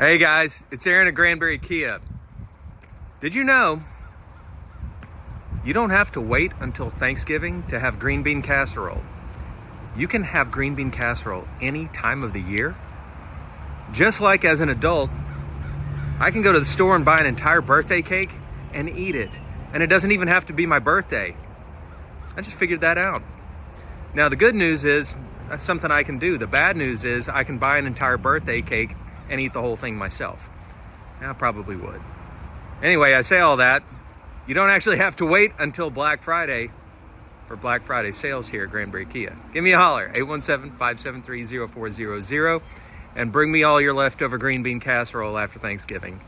Hey guys, it's Aaron at Granbury Kia. Did you know you don't have to wait until Thanksgiving to have green bean casserole? You can have green bean casserole any time of the year. Just like as an adult, I can go to the store and buy an entire birthday cake and eat it. And it doesn't even have to be my birthday. I just figured that out. Now, the good news is that's something I can do. The bad news is I can buy an entire birthday cake and eat the whole thing myself. I probably would. Anyway, I say all that. You don't actually have to wait until Black Friday for Black Friday sales here at Granbury Kia. Give me a holler, 817-573-0400, and bring me all your leftover green bean casserole after Thanksgiving.